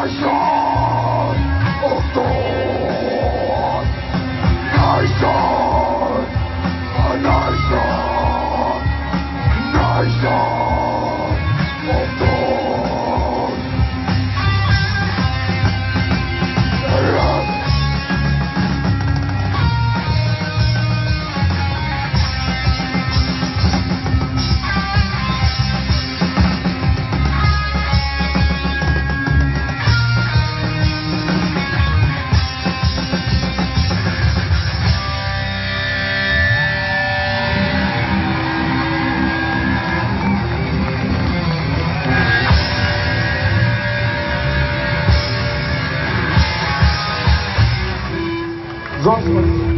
あ呀。Gospel